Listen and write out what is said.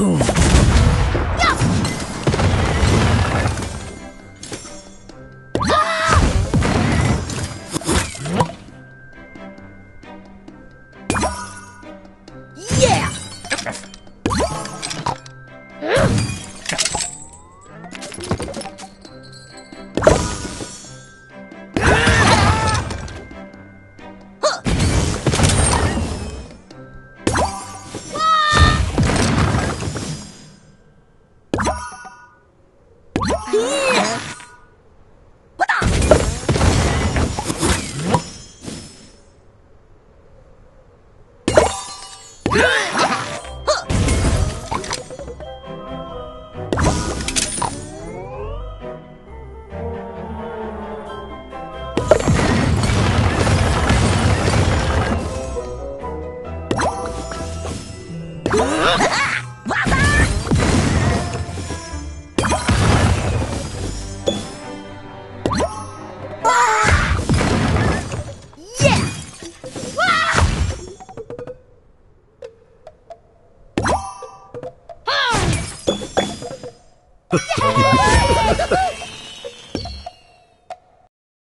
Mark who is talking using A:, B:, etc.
A: Boom. 예! 와!